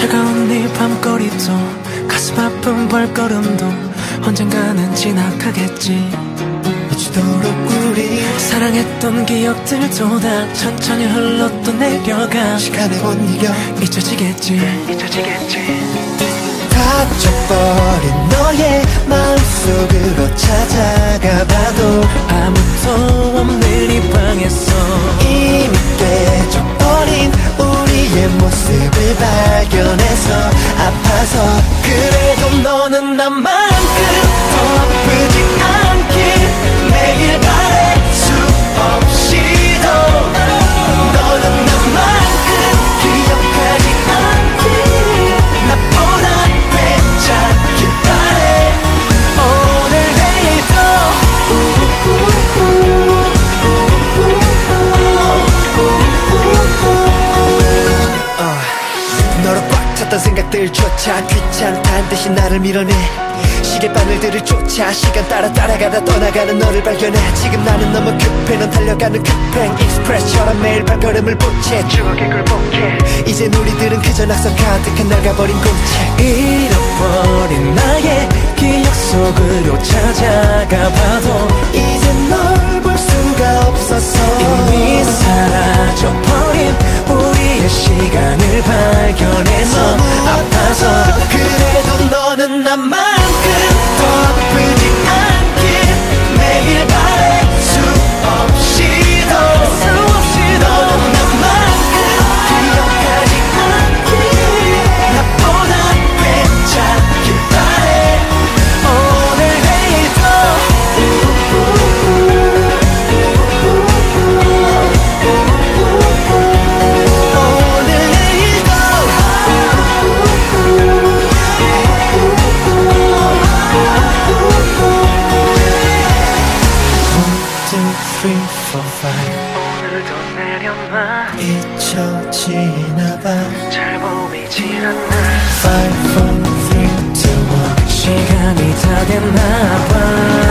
차가운 네 밤거리도 가슴 아픈 발걸음도 언젠가는 지나가겠지. 이치도록 우리 사랑했던 기억들도 다 천천히 흘렀던 내려가 시간에 못 이겨 잊혀지겠지. 잊혀지겠지. 다쳐버린 너의 마음속으로 찾아 아파서 그래도 너는 나만큼 생각들조차 귀찮다는 듯이 나를 밀어내. 시계바늘들을 쫓아 시간 따라 따라가다 떠나가는 너를 발견해. 지금 나는 너무 급해 넌 달려가는 급행. 익스프레스처럼 매일 발걸음을 보채. 추억에 굴복해 이젠 우리들은 그저 낙서 가득한 나가버린 공채. 잃어버린 나의 기억 속으로 찾아가 봐도 이젠 널 볼 수가 없어서 이미 사라져버린 우리의 시간을 발견해서 Two, three, four, five 오늘도 내려놔 잊혀지나 봐잘 보이질 않나 Five, four, three, two, one 시간이 다 됐나 봐